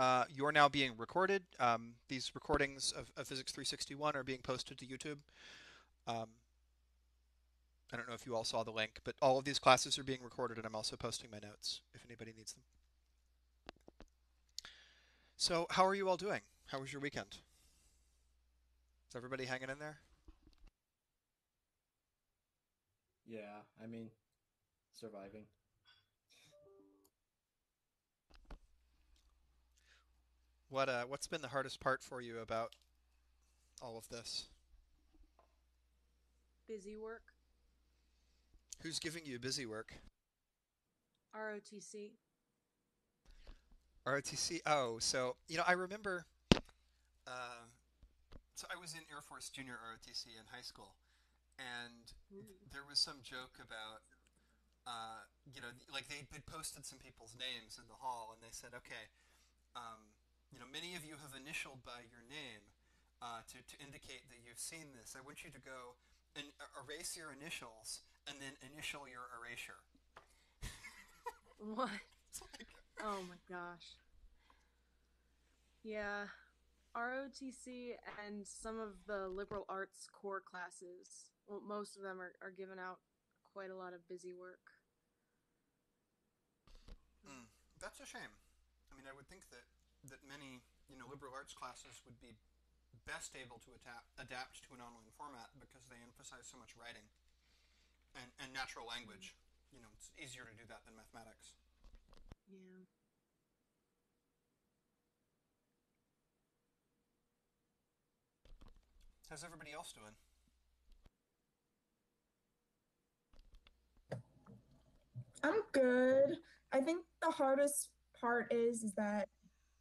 Uh, you're now being recorded. Um, these recordings of, of, Physics 361 are being posted to YouTube. Um, I don't know if you all saw the link, but all of these classes are being recorded, and I'm also posting my notes if anybody needs them. So, how are you all doing? How was your weekend? Is everybody hanging in there? Yeah, I mean, surviving. What uh, what's been the hardest part for you about all of this? Busy work. Who's giving you busy work? ROTC. ROTC. Oh, so you know, I remember. Uh, so I was in Air Force Junior ROTC in high school, and there was some joke about, uh, you know, like they had posted some people's names in the hall, and they said, okay. Um, you know, many of you have initialed by your name uh, to, to indicate that you've seen this. I want you to go and erase your initials and then initial your erasure. what? oh my gosh. Yeah. ROTC and some of the liberal arts core classes, well, most of them are, are giving out quite a lot of busy work. Mm, that's a shame. I mean, I would think that that many you know liberal arts classes would be best able to adapt, adapt to an online format because they emphasize so much writing and, and natural language. You know, it's easier to do that than mathematics. Yeah. How's everybody else doing? I'm good. I think the hardest part is, is that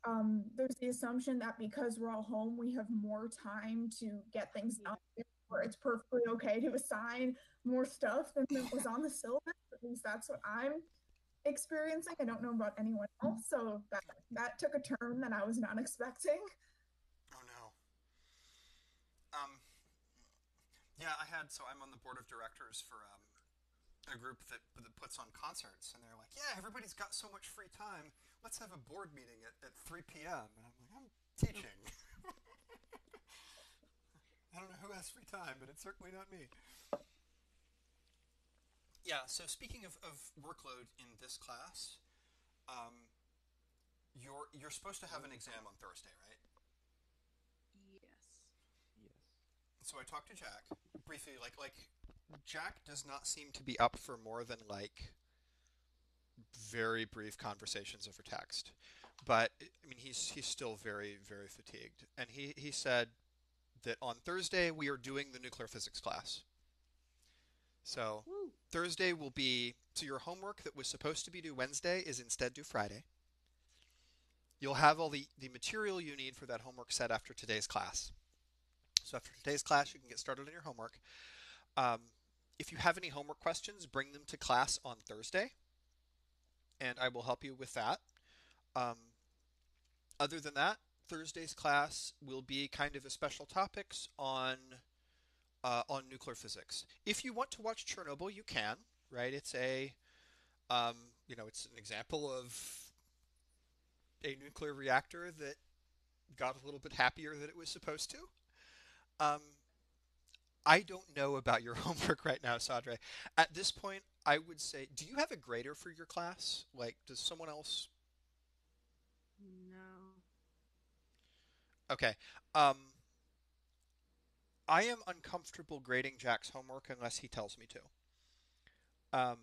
um, there's the assumption that because we're all home, we have more time to get things done, where it's perfectly okay to assign more stuff than was on the syllabus. At least that's what I'm experiencing. I don't know about anyone else, so that that took a turn that I was not expecting. Oh no. Um. Yeah, I had. So I'm on the board of directors for um, a group that that puts on concerts, and they're like, "Yeah, everybody's got so much free time. Let's have a board meeting at, at 3 p.m." And I'm like, "I'm teaching." I don't know who has free time, but it's certainly not me. Yeah. So speaking of, of workload in this class, um, you're you're supposed to have an exam on Thursday, right? Yes. Yes. So I talked to Jack briefly, like like Jack does not seem to be up for more than like very brief conversations over text. But I mean, he's he's still very very fatigued, and he he said that on Thursday we are doing the nuclear physics class. So Woo. Thursday will be so your homework that was supposed to be due Wednesday is instead due Friday. You'll have all the, the material you need for that homework set after today's class. So after today's class, you can get started on your homework. Um, if you have any homework questions, bring them to class on Thursday, and I will help you with that. Um, other than that, Thursday's class will be kind of a special topics on uh, on nuclear physics. If you want to watch Chernobyl, you can. Right? It's a um, you know it's an example of a nuclear reactor that got a little bit happier than it was supposed to. Um, I don't know about your homework right now, Sadre. At this point, I would say, do you have a grader for your class? Like, does someone else? No. Okay. Um, I am uncomfortable grading Jack's homework unless he tells me to. Um,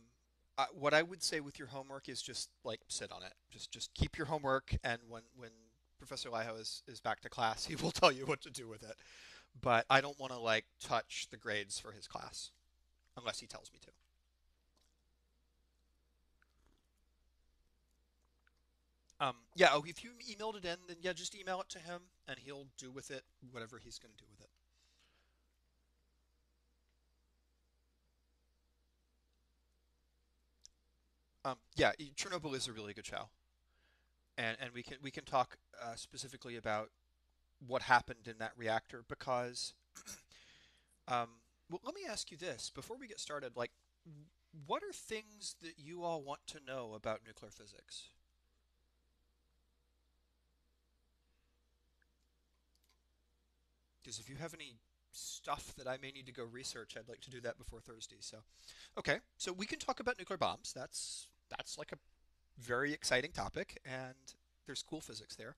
I, what I would say with your homework is just like sit on it. Just just keep your homework, and when when Professor Laiho is is back to class, he will tell you what to do with it but I don't want to like touch the grades for his class unless he tells me to. Um, yeah, oh, if you emailed it in, then yeah, just email it to him, and he'll do with it whatever he's going to do with it. Um, yeah, Chernobyl is a really good show, and and we can we can talk uh, specifically about what happened in that reactor because um, well, let me ask you this before we get started like what are things that you all want to know about nuclear physics because if you have any stuff that I may need to go research, I'd like to do that before Thursday. So, okay, so we can talk about nuclear bombs. That's that's like a very exciting topic, and there's cool physics there.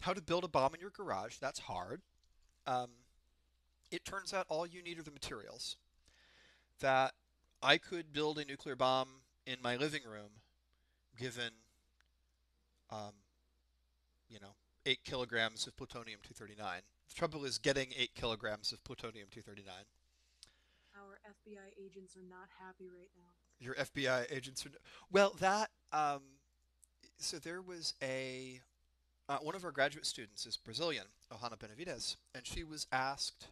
How to build a bomb in your garage? That's hard. Um, it turns out all you need are the materials. That I could build a nuclear bomb in my living room, given, um, you know, eight kilograms of plutonium 239. The trouble is getting eight kilograms of plutonium 239. Our FBI agents are not happy right now. Your FBI agents are well. That um, so there was a uh, one of our graduate students is Brazilian, Ohana Benavides, and she was asked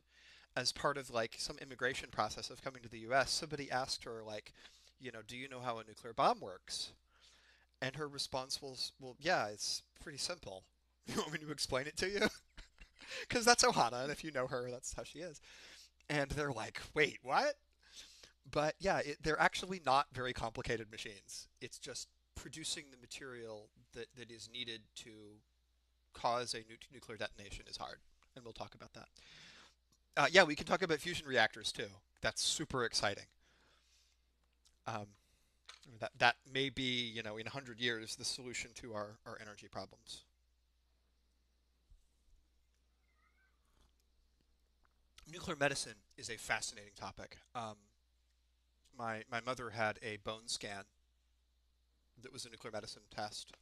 as part of like some immigration process of coming to the U.S. Somebody asked her like, you know, do you know how a nuclear bomb works? And her response was, well, yeah, it's pretty simple. You want me to explain it to you? Because that's Ohana, and if you know her, that's how she is. And they're like, wait, what? But yeah, it, they're actually not very complicated machines. It's just producing the material that, that is needed to cause a nu- nuclear detonation is hard, and we'll talk about that. Uh, yeah, we can talk about fusion reactors too. That's super exciting. Um, that that may be, you know, in hundred years, the solution to our, our energy problems. Nuclear medicine is a fascinating topic. Um, my my mother had a bone scan that was a nuclear medicine test.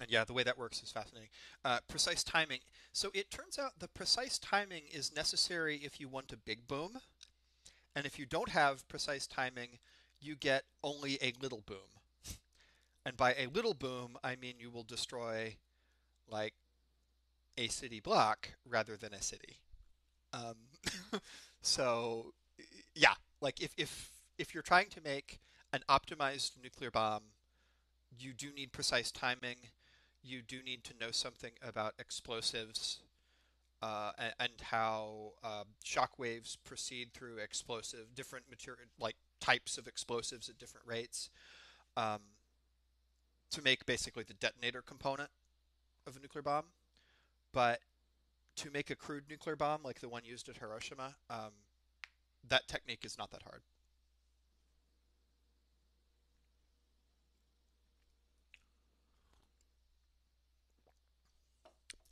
And yeah, the way that works is fascinating. Uh, precise timing. So it turns out the precise timing is necessary if you want a big boom. And if you don't have precise timing, you get only a little boom. And by a little boom, I mean you will destroy like a city block rather than a city. Um, so yeah, like if, if if you're trying to make an optimized nuclear bomb, you do need precise timing. You do need to know something about explosives uh, and, and, how uh, shock waves proceed through explosive different material like types of explosives at different rates um, to make basically the detonator component of a nuclear bomb. But to make a crude nuclear bomb like the one used at Hiroshima, um, that technique is not that hard.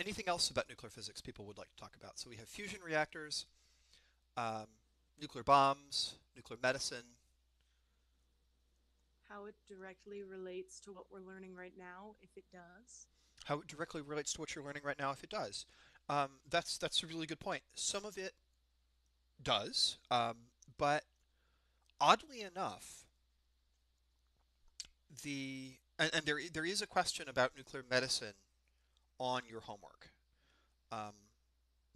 Anything else about nuclear physics people would like to talk about? So we have fusion reactors, um, nuclear bombs, nuclear medicine. How it directly relates to what we're learning right now, if it does. How it directly relates to what you're learning right now, if it does. Um, that's that's a really good point. Some of it does, um, but oddly enough, the and, and, there there is a question about nuclear medicine on your homework, um,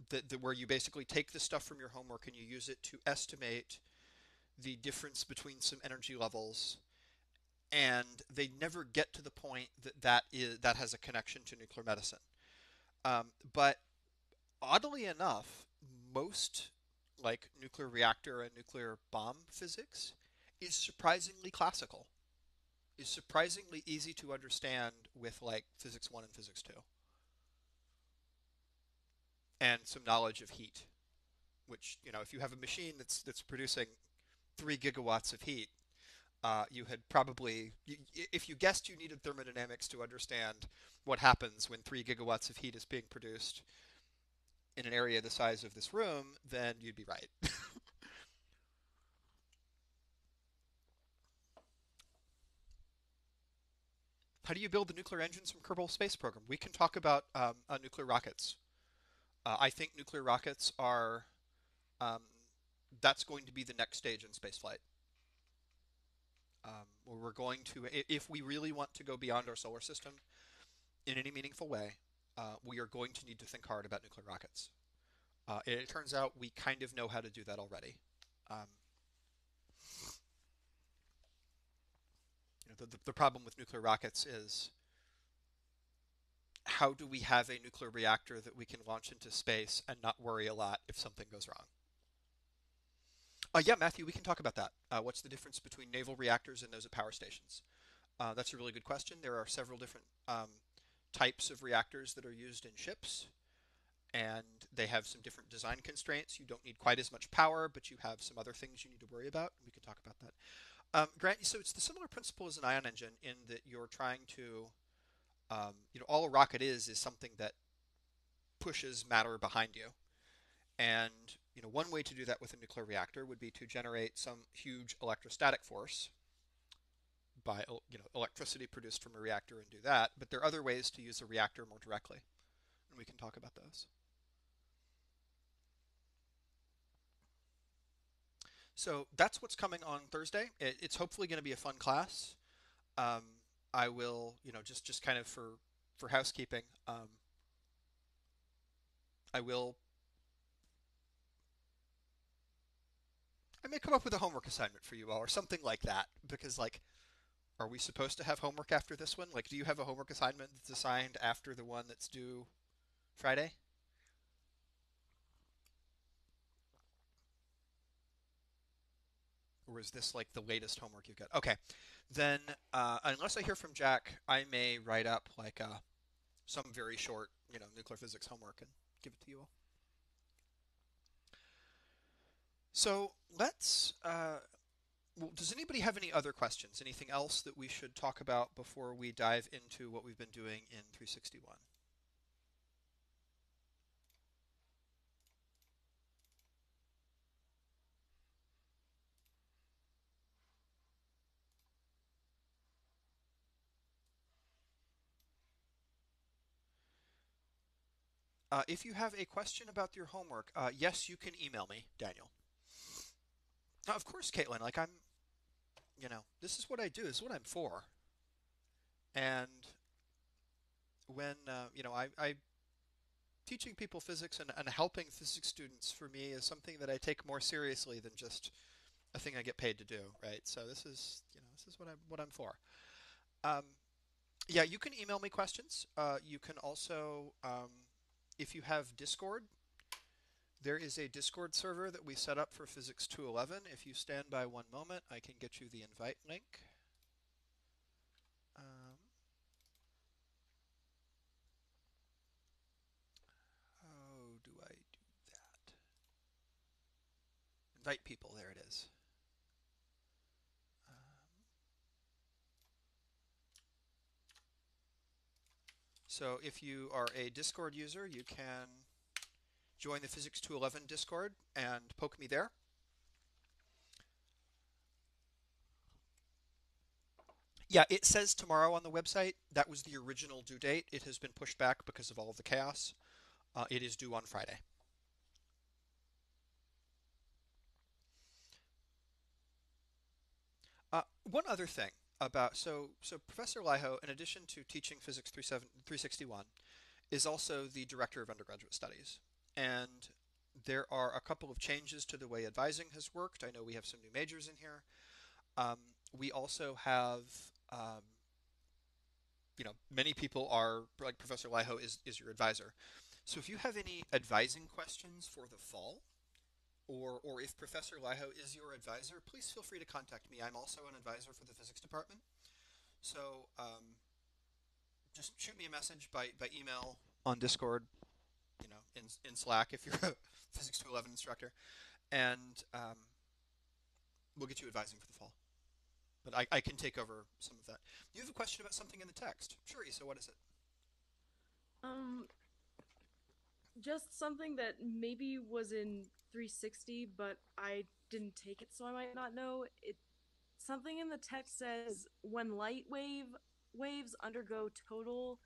that, that where you basically take the stuff from your homework and you use it to estimate the difference between some energy levels, and they never get to the point that that is that has a connection to nuclear medicine. Um, but oddly enough, most like nuclear reactor and nuclear bomb physics is surprisingly classical. Is surprisingly easy to understand with like physics 1 and physics 2. And some knowledge of heat, which, you know, if you have a machine that's that's producing 3 gigawatts of heat, uh, you had probably, if you guessed you needed thermodynamics to understand what happens when 3 gigawatts of heat is being produced, in an area the size of this room, then you'd be right. How do you build the nuclear engines from Kerbal Space Program? We can talk about um, uh, nuclear rockets. Uh, I think nuclear rockets are um, that's going to be the next stage in spaceflight. Um, where we're going to, if we really want to go beyond our solar system in any meaningful way, uh, we are going to need to think hard about nuclear rockets. Uh, it, turns out we kind of know how to do that already. Um, you know, the, the, the problem with nuclear rockets is how do we have a nuclear reactor that we can launch into space and not worry a lot if something goes wrong? Uh, yeah, Matthew, we can talk about that. Uh, what's the difference between naval reactors and those at power stations? Uh, that's a really good question. There are several different um, types of reactors that are used in ships, and they have some different design constraints. You don't need quite as much power, but you have some other things you need to worry about. We can talk about that. Um, Grant, so it's the similar principle as an ion engine in that you're trying to, um, you know, all a rocket is is something that pushes matter behind you, and you know, one way to do that with a nuclear reactor would be to generate some huge electrostatic force by you know electricity produced from a reactor and do that. But there are other ways to use a reactor more directly, and we can talk about those. So that's what's coming on Thursday. It, it's hopefully going to be a fun class. Um, I will, you know, just just kind of for for housekeeping. Um, I will I may come up with a homework assignment for you all or something like that because like are we supposed to have homework after this one? Like do you have a homework assignment that's assigned after the one that's due Friday? Or is this like the latest homework you've got? Okay. Then uh, unless I hear from Jack, I may write up like uh, some very short, you know, nuclear physics homework and give it to you all. So let's. Uh, well, does anybody have any other questions? Anything else that we should talk about before we dive into what we've been doing in 361? Uh, if you have a question about your homework, uh, yes, you can email me, Daniel. Now, of course, Caitlin, like I'm, you know, this is what I do. This is what I'm for. And when, uh, you know, I, I teaching people physics and, and helping physics students for me is something that I take more seriously than just a thing I get paid to do, right? So this is, you know, this is what I'm what I'm for. Um, yeah, you can email me questions. Uh, you can also, um, if you have Discord, there is a Discord server that we set up for Physics 211. If you stand by one moment, I can get you the invite link. Um, how do I do that? Invite people, there it is. So if you are a Discord user, you can join the Physics 211 Discord and poke me there. Yeah, it says tomorrow on the website. That was the original due date. It has been pushed back because of all of the chaos. Uh, it is due on Friday. Uh, one other thing about so so Professor Laiho, in addition to teaching Physics 361, is also the director of undergraduate studies and there are a couple of changes to the way advising has worked. I know we have some new majors in here. Um, we also have, um, you know, many people are like Professor Laiho is is your advisor. So if you have any advising questions for the fall, or or if Professor Laiho is your advisor, please feel free to contact me. I'm also an advisor for the physics department. So um, just shoot me a message by, by email on Discord you know, in, in Slack if you're a Physics 211 instructor, and um, we'll get you advising for the fall. But I, I can take over some of that. You have a question about something in the text. Sure, Isa, what is it? Um, just something that maybe was in 360, but I didn't take it, so I might not know. It something in the text says when light wave waves undergo total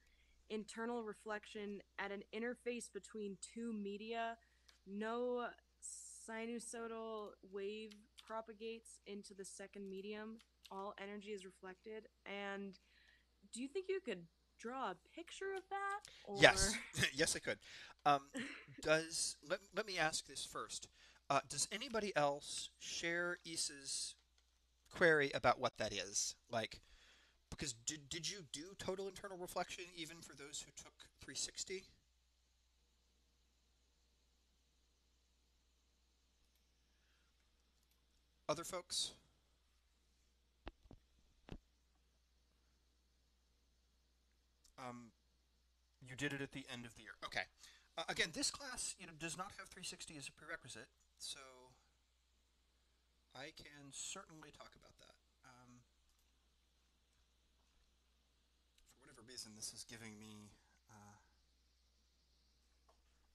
internal reflection at an interface between two media, no sinusoidal wave propagates into the second medium. All energy is reflected. And do you think you could draw a picture of that? Or... Yes, yes, I could. Um, does let, let me ask this first. Uh, does anybody else share Isa's query about what that is? Like, because did, did you do total internal reflection even for those who took 360? Other folks? Um, You did it at the end of the year. Okay. Uh, again, this class you know does not have 360 as a prerequisite, so I can certainly talk about that. Um, for whatever reason, this is giving me uh,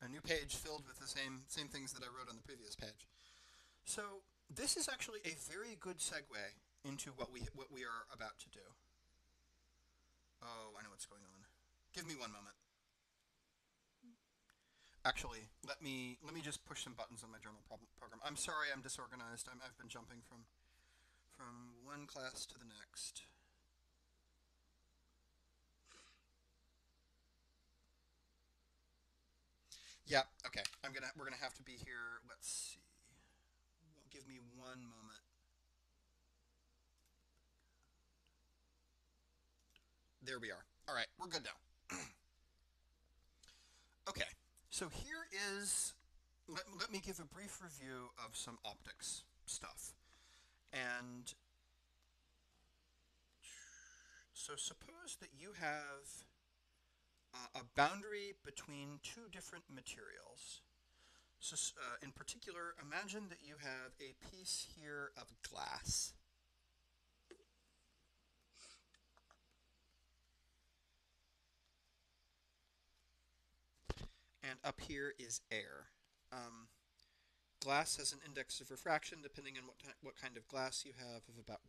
a new page filled with the same same things that I wrote on the previous page. So this is actually a very good segue into what we what we are about to do. Oh, I know what's going on. Give me one moment. Actually, let me let me just push some buttons on my journal program. I'm sorry, I'm disorganized. I'm, I've been jumping from from one class to the next. Yeah. Okay. I'm gonna we're gonna have to be here. Let's see. Give me one moment. There we are. All right, we're good now. okay, so here is, let, let me give a brief review of some optics stuff. And so suppose that you have uh, a boundary between two different materials. So, uh, in particular, imagine that you have a piece here of glass. And up here is air. Um, glass has an index of refraction, depending on what, what kind of glass you have, of about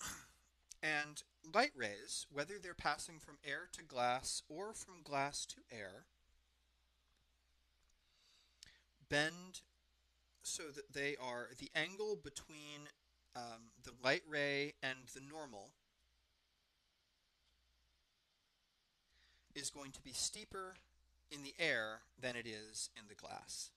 1.4. and light rays, whether they're passing from air to glass or from glass to air, bend so that they are the angle between um, the light ray and the normal is going to be steeper in the air than it is in the glass.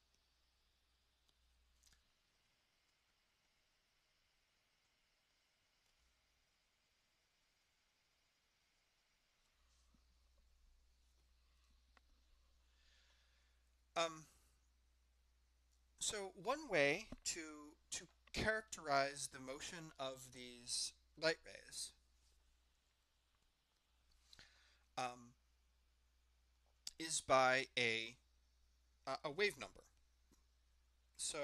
Um, so one way to to characterize the motion of these light rays um, is by a a wave number. So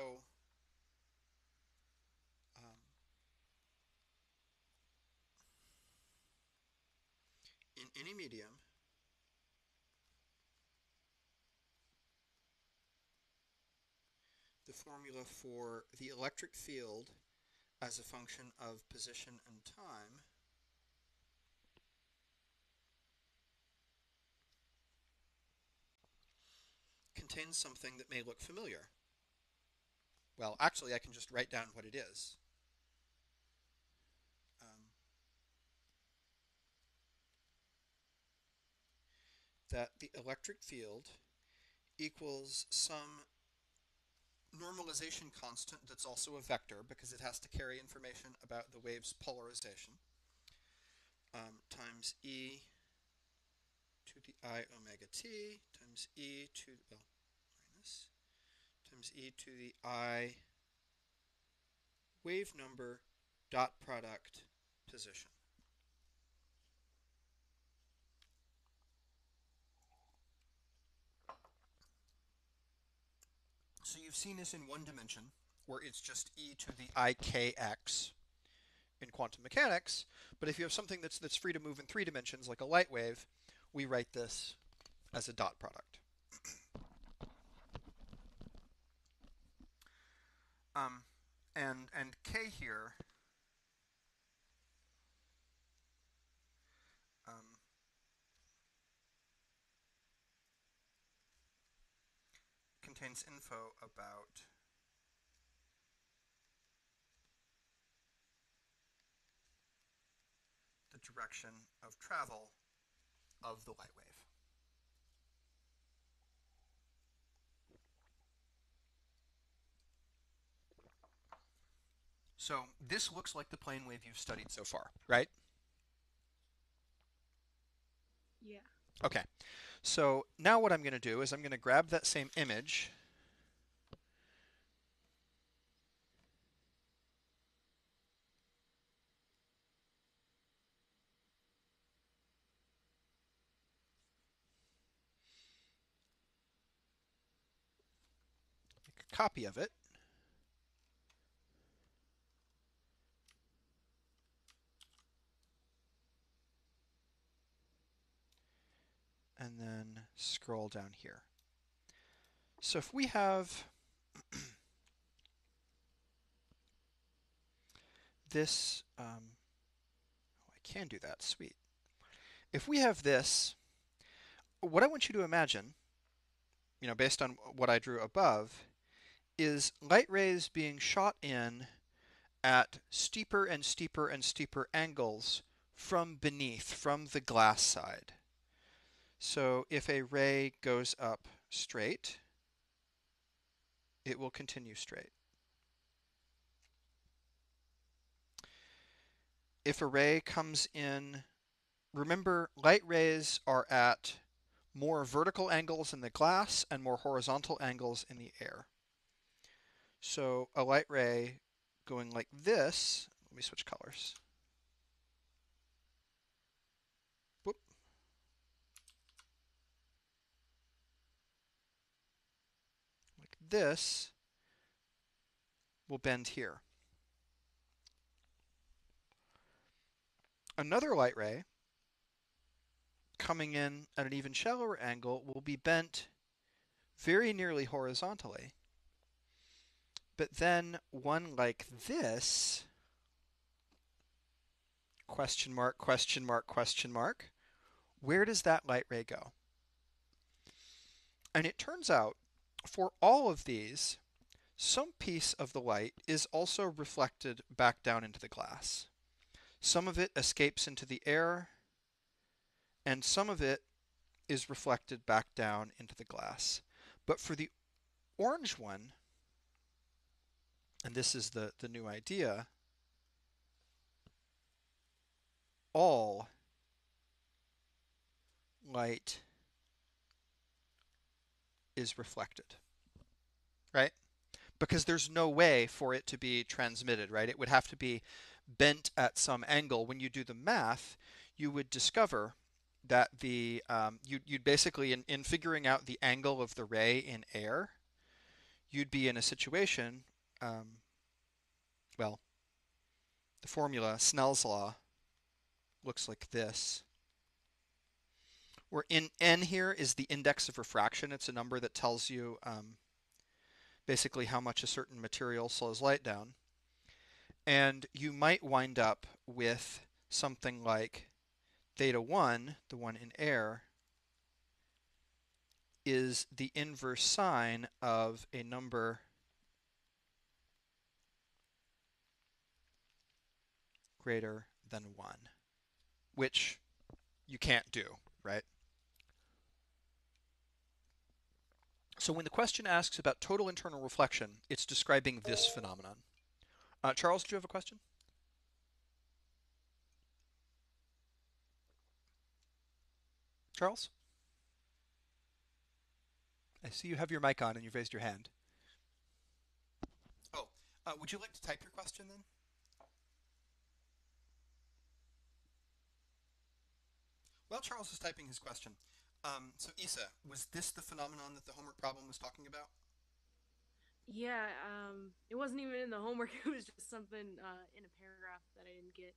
um, in any medium, the formula for the electric field as a function of position and time contains something that may look familiar. Well, actually, I can just write down what it is. Um, that the electric field equals some normalization constant that's also a vector because it has to carry information about the wave's polarization um, times e to the i omega t times e to well times e to the i wave number dot product position. So you've seen this in one dimension, where it's just e to the ikx in quantum mechanics. But if you have something that's that's free to move in three dimensions, like a light wave, we write this as a dot product. Um, and and k here um, contains info about the direction of travel of the light wave. So this looks like the plane wave you've studied so far, right? Yeah. Okay. So now what I'm going to do is I'm going to grab that same image make a copy of it. And then scroll down here. So if we have this, um, oh, I can do that, sweet. If we have this, what I want you to imagine, you know, based on what I drew above, is light rays being shot in at steeper and steeper and steeper angles from beneath, from the glass side. So if a ray goes up straight, it will continue straight. If a ray comes in, remember light rays are at more vertical angles in the glass and more horizontal angles in the air. So a light ray going like this, let me switch colors. This will bend here. Another light ray coming in at an even shallower angle will be bent very nearly horizontally. But then one like this, question mark, question mark, question mark, where does that light ray go? And it turns out for all of these, some piece of the light is also reflected back down into the glass. Some of it escapes into the air, and some of it is reflected back down into the glass. But for the orange one, and this is the, the new idea, all light is reflected, right? Because there's no way for it to be transmitted, right? It would have to be bent at some angle. When you do the math, you would discover that the um, you, you'd basically in, in figuring out the angle of the ray in air, you'd be in a situation, um, well, the formula Snell's law looks like this. Where in n here is the index of refraction. It's a number that tells you um, basically how much a certain material slows light down. And you might wind up with something like theta 1, the one in air, is the inverse sine of a number greater than 1, which you can't do, right? So when the question asks about total internal reflection, it's describing this phenomenon. Uh, Charles, do you have a question? Charles? I see you have your mic on and you've raised your hand. Oh, uh, would you like to type your question then? While Charles is typing his question, um, so Isa, was this the phenomenon that the homework problem was talking about? Yeah, um, it wasn't even in the homework. It was just something uh, in a paragraph that I didn't get.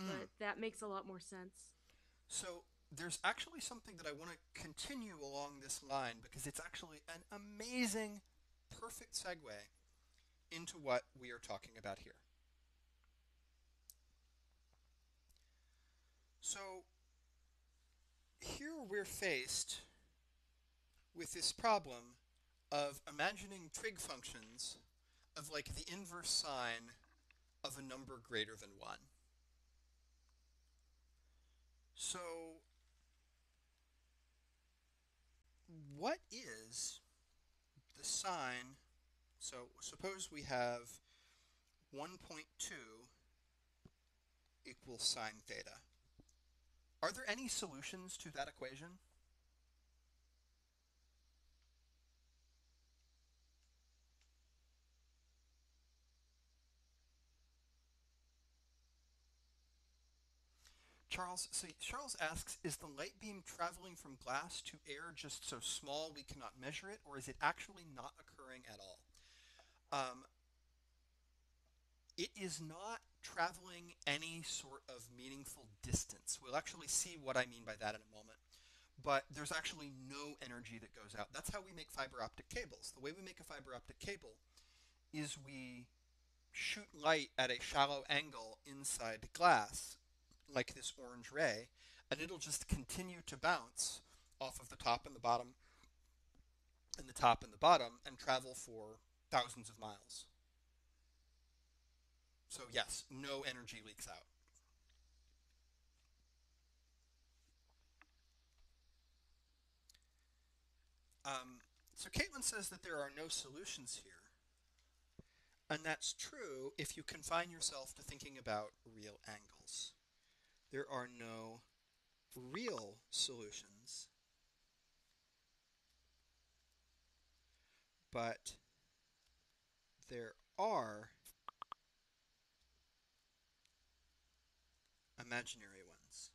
Mm. But that makes a lot more sense. So there's actually something that I want to continue along this line because it's actually an amazing, perfect segue into what we are talking about here. So here we're faced with this problem of imagining trig functions of like the inverse sine of a number greater than 1. So what is the sine? So suppose we have 1.2 equals sine theta. Are there any solutions to that equation? Charles, so Charles asks, is the light beam traveling from glass to air just so small we cannot measure it, or is it actually not occurring at all? um, it is not traveling any sort of meaningful distance. We'll actually see what I mean by that in a moment. But there's actually no energy that goes out. That's how we make fiber optic cables. The way we make a fiber optic cable is we shoot light at a shallow angle inside glass, like this orange ray, and it'll just continue to bounce off of the top and the bottom and the top and the bottom and travel for thousands of miles. So yes, no energy leaks out. Um, so Caitlin says that there are no solutions here. And that's true if you confine yourself to thinking about real angles. There are no real solutions. But there are imaginary ones.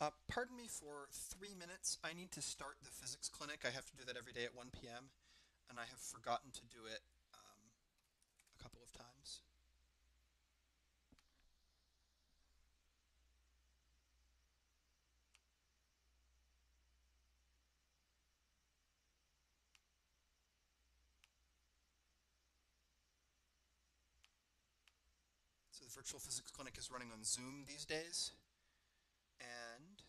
Uh, pardon me for three minutes. I need to start the physics clinic. I have to do that every day at 1 p.m., and I have forgotten to do it um, a couple of times. Virtual physics clinic is running on Zoom these days. And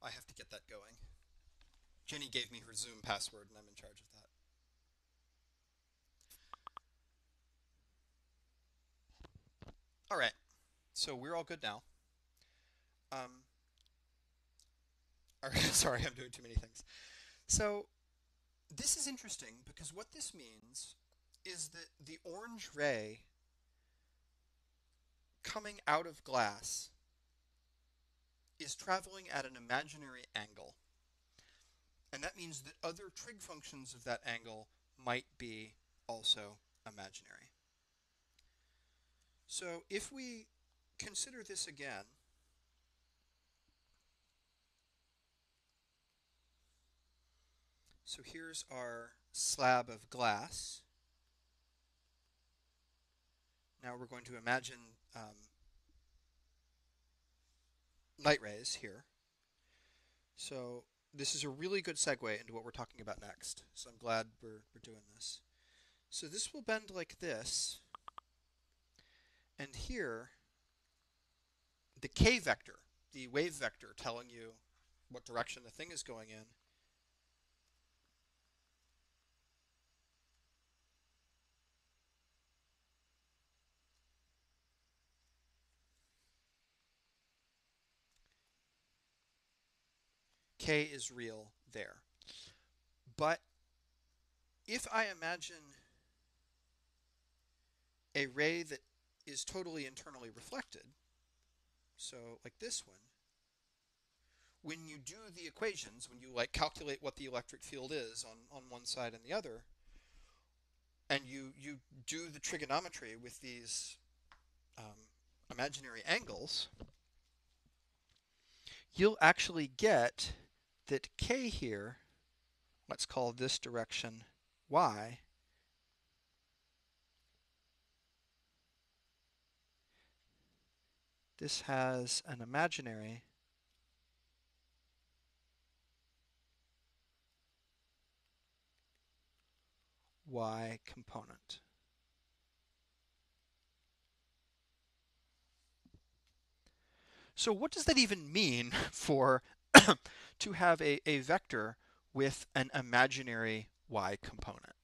I have to get that going. Jenny gave me her Zoom password, and I'm in charge of that. All right, so we're all good now. Um, sorry, I'm doing too many things. So this is interesting because what this means is that the orange ray coming out of glass is traveling at an imaginary angle. And that means that other trig functions of that angle might be also imaginary. So if we consider this again, so here's our slab of glass. Now we're going to imagine um, light rays here. So this is a really good segue into what we're talking about next. So I'm glad we're, we're doing this. So this will bend like this. And here, the k vector, the wave vector telling you what direction the thing is going in, k is real there. But if I imagine a ray that is totally internally reflected, so like this one, when you do the equations, when you like calculate what the electric field is on, on one side and the other, and you, you do the trigonometry with these um, imaginary angles, you'll actually get that k here, let's call this direction y, this has an imaginary y component. So what does that even mean for to have a, a vector with an imaginary y component?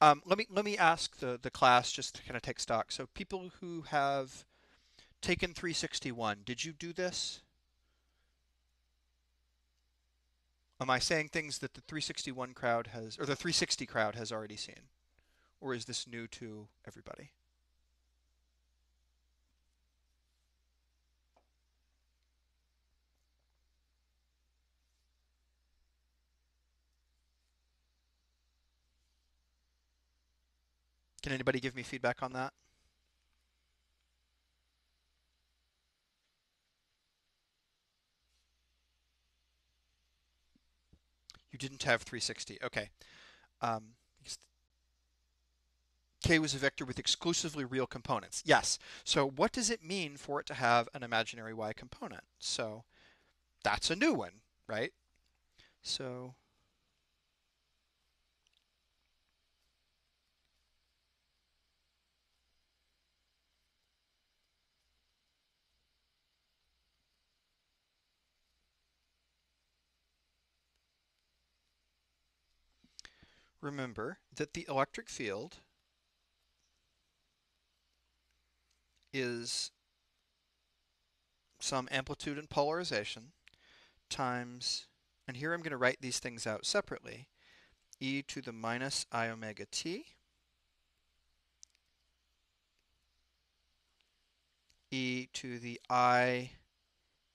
Um, let me let me ask the, the class just to kind of take stock. So people who have Taken 361, did you do this? Am I saying things that the 361 crowd has, or the 360 crowd has already seen? Or is this new to everybody? Can anybody give me feedback on that? Didn't have 360. Okay. Um, K was a vector with exclusively real components. Yes. So what does it mean for it to have an imaginary y component? So that's a new one, right? So remember that the electric field is some amplitude and polarization times, and here I'm going to write these things out separately, e to the minus i omega t e to the i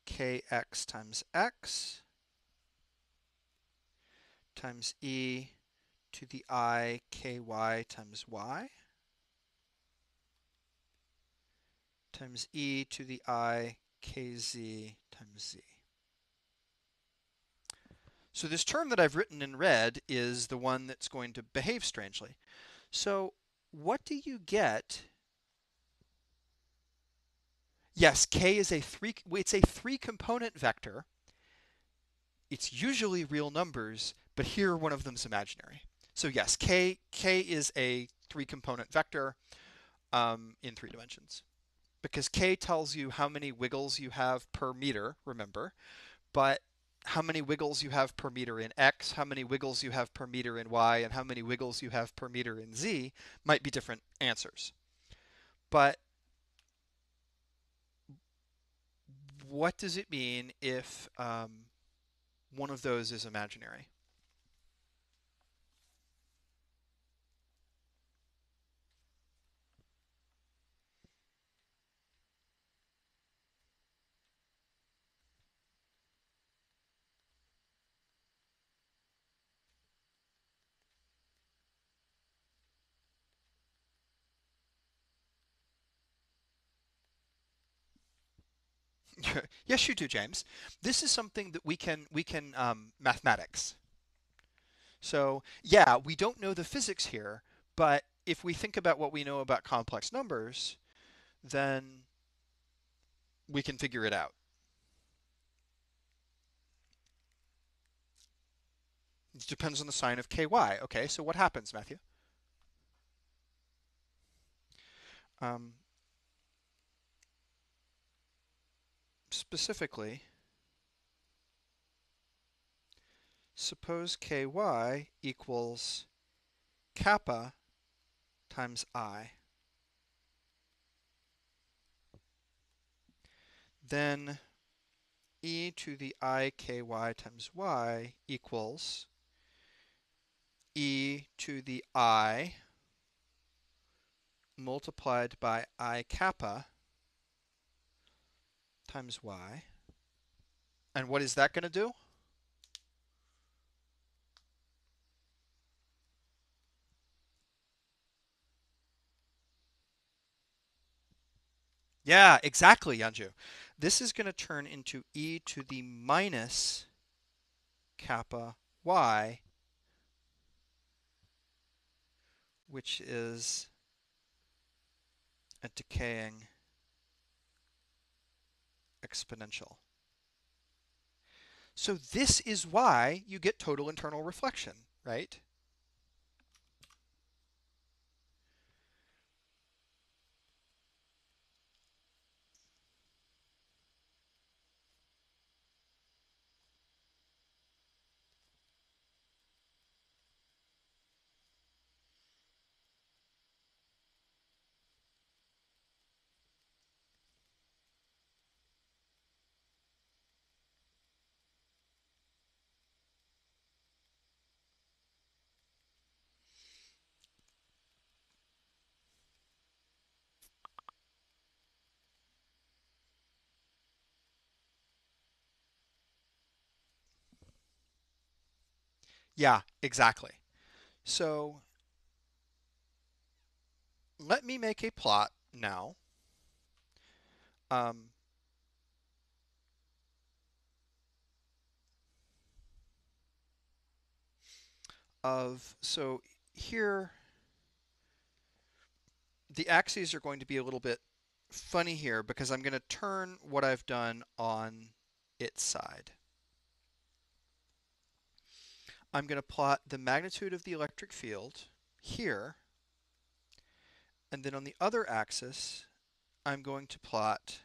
kx times x times e to the i ky times y times e to the i kz times z. So this term that I've written in red is the one that's going to behave strangely. So what do you get? Yes, k is a three, it's a three component vector. It's usually real numbers, but here one of them's imaginary. So yes, k, k is a three component vector um, in three dimensions because k tells you how many wiggles you have per meter, remember, but how many wiggles you have per meter in x, how many wiggles you have per meter in y, and how many wiggles you have per meter in z might be different answers. But what does it mean if um, one of those is imaginary? yes, you do, James. This is something that we can we can um, mathematics. So yeah, we don't know the physics here, but if we think about what we know about complex numbers, then we can figure it out. It depends on the sign of ky. Okay, so what happens, Matthew? Um, specifically, suppose ky equals kappa times i. Then e to the i ky times y equals e to the i multiplied by i kappa times y. And what is that going to do? Yeah, exactly, Yanju. This is going to turn into e to the minus kappa y, which is a decaying exponential. So this is why you get total internal reflection, right? Yeah, exactly. So let me make a plot now. Um, of so here the axes are going to be a little bit funny here because I'm going to turn what I've done on its side. I'm going to plot the magnitude of the electric field here and then on the other axis I'm going to plot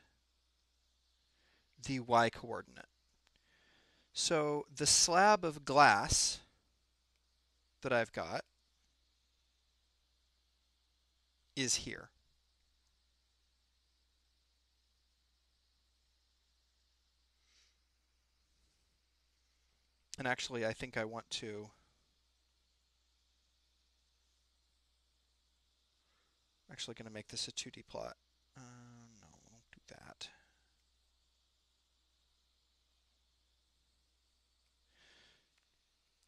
the y coordinate. So the slab of glass that I've got is here. And actually, I think I want to actually going to make this a 2D plot. Uh, no, we won't do that.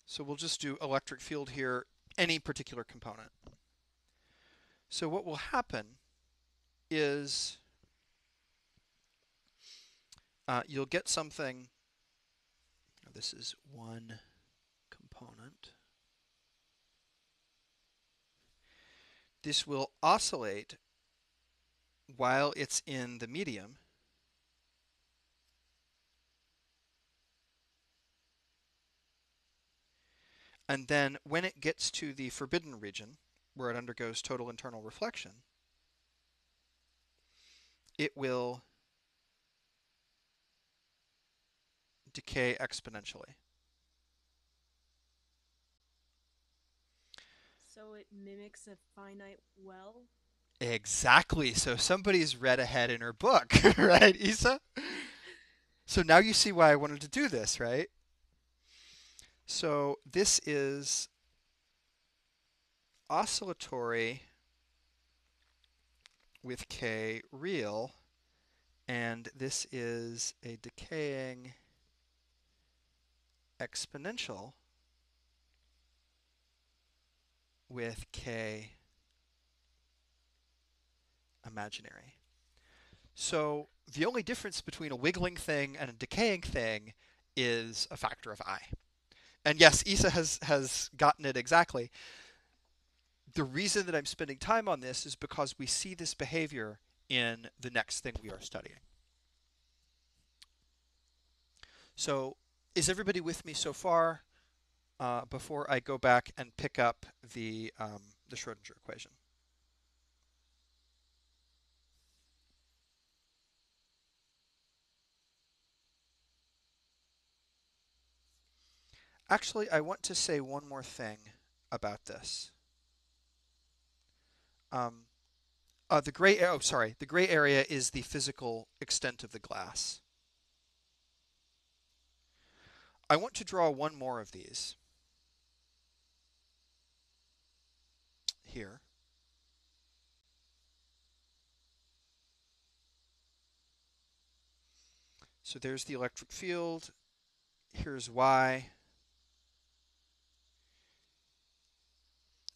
So we'll just do electric field here, any particular component. So what will happen is uh, you'll get something, this is one component. This will oscillate while it's in the medium. And then when it gets to the forbidden region, where it undergoes total internal reflection, it will decay exponentially. So it mimics a finite well. Exactly. So somebody's read ahead in her book, right, Isa? So now you see why I wanted to do this, right? So this is oscillatory with K real, and this is a decaying exponential with K imaginary. So the only difference between a wiggling thing and a decaying thing is a factor of i. And yes, Isa has, has gotten it exactly. The reason that I'm spending time on this is because we see this behavior in the next thing we are studying. So is everybody with me so far uh, before I go back and pick up the, um, the Schrodinger equation? Actually, I want to say one more thing about this. Um, uh, the gray, oh, sorry, the gray area is the physical extent of the glass. I want to draw one more of these here. So there's the electric field. Here's Y.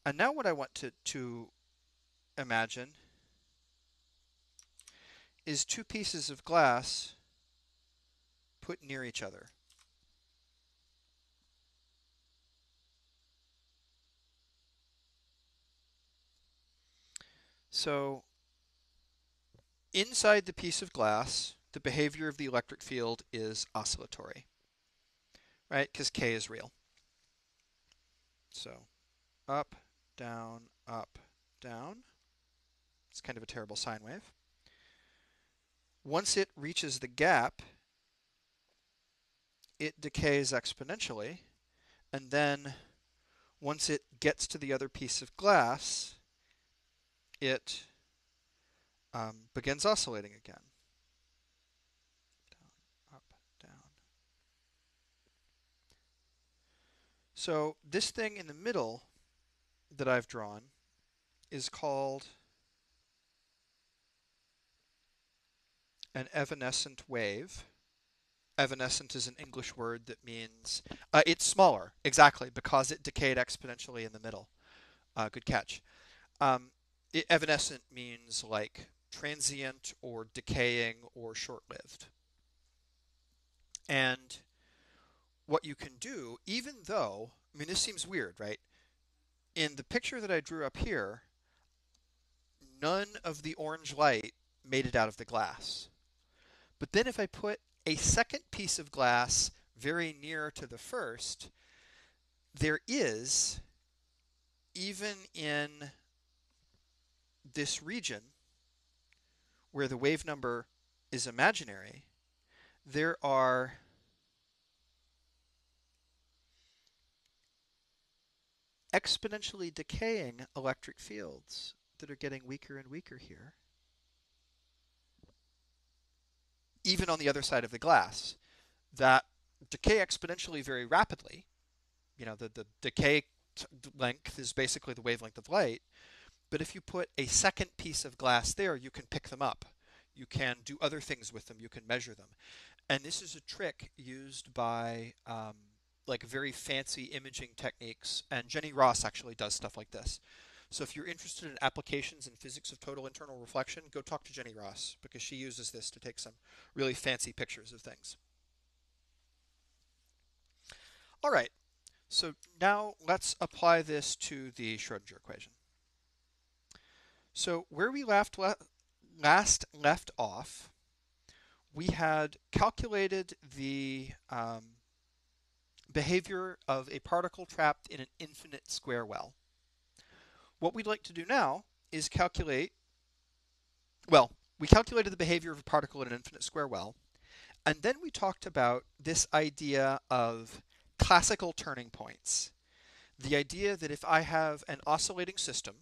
And now what I want to, to imagine is two pieces of glass put near each other. So inside the piece of glass, the behavior of the electric field is oscillatory, right? Because K is real. So up, down, up, down. It's kind of a terrible sine wave. Once it reaches the gap, it decays exponentially. And then once it gets to the other piece of glass, it um, begins oscillating again. Down, up, down. So this thing in the middle that I've drawn is called an evanescent wave. Evanescent is an English word that means uh, it's smaller, exactly, because it decayed exponentially in the middle. Uh, good catch. Um, evanescent means like transient or decaying or short-lived. And what you can do, even though, I mean, this seems weird, right? In the picture that I drew up here, none of the orange light made it out of the glass. But then if I put a second piece of glass very near to the first, there is, even in this region where the wave number is imaginary, there are exponentially decaying electric fields that are getting weaker and weaker here. Even on the other side of the glass, that decay exponentially very rapidly. You know, the, the decay length is basically the wavelength of light. But if you put a second piece of glass there, you can pick them up. You can do other things with them. You can measure them. And this is a trick used by um, like very fancy imaging techniques. And Jenny Ross actually does stuff like this. So if you're interested in applications in physics of total internal reflection, go talk to Jenny Ross because she uses this to take some really fancy pictures of things. All right, so now let's apply this to the Schrodinger equation. So where we left le last left off, we had calculated the um, behavior of a particle trapped in an infinite square well. What we'd like to do now is calculate, well, we calculated the behavior of a particle in an infinite square well, and then we talked about this idea of classical turning points. The idea that if I have an oscillating system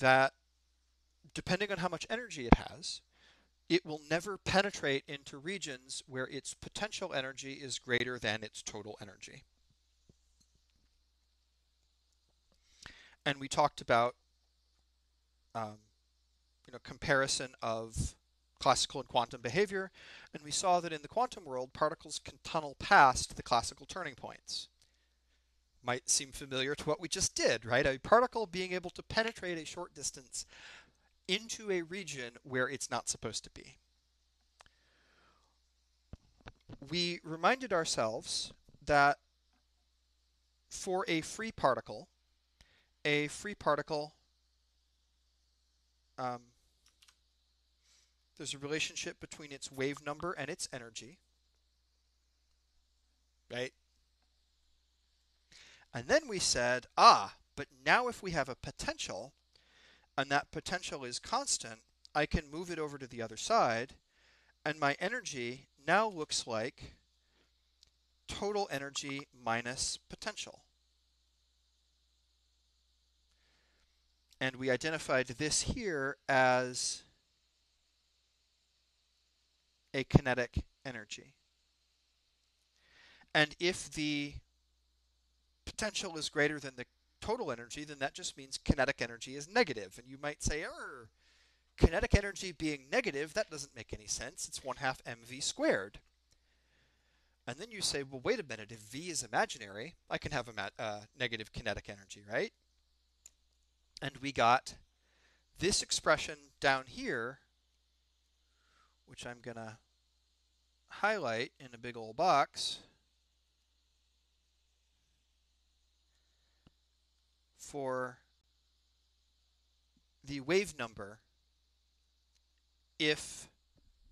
that, depending on how much energy it has, it will never penetrate into regions where its potential energy is greater than its total energy. And we talked about um, you know, comparison of classical and quantum behavior, and we saw that in the quantum world, particles can tunnel past the classical turning points. Might seem familiar to what we just did, right? A particle being able to penetrate a short distance into a region where it's not supposed to be. We reminded ourselves that for a free particle, a free particle um, there's a relationship between its wave number and its energy. Right? And then we said, ah, but now if we have a potential, and that potential is constant, I can move it over to the other side, and my energy now looks like total energy minus potential. And we identified this here as a kinetic energy. And if the potential is greater than the total energy, then that just means kinetic energy is negative. And you might say, er, kinetic energy being negative, that doesn't make any sense. It's 1 half mv squared. And then you say, well, wait a minute, if v is imaginary, I can have a uh, negative kinetic energy, right? And we got this expression down here, which I'm going to highlight in a big old box for the wave number if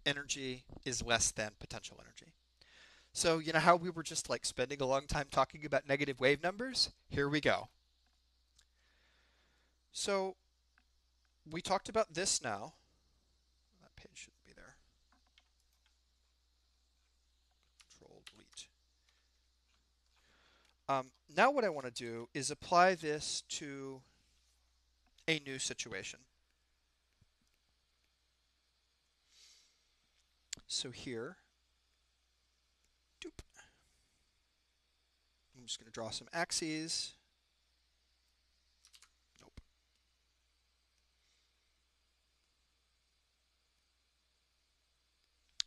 energy is less than potential energy. So, you know how we were just like spending a long time talking about negative wave numbers? Here we go. So, we talked about this now. That page shouldn't be there. Control delete. Um, now what I want to do is apply this to a new situation. So here, doop. I'm just going to draw some axes.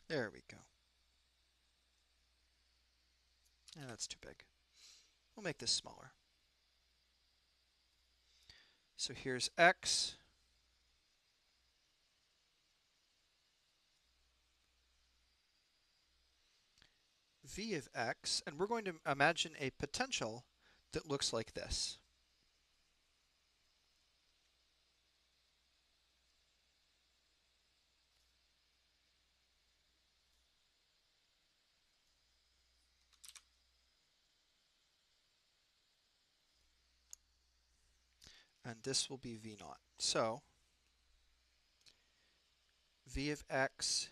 There we go. Yeah, that's too big. We'll make this smaller. So here's x. v of x, and we're going to imagine a potential that looks like this. And this will be v naught. So, v of x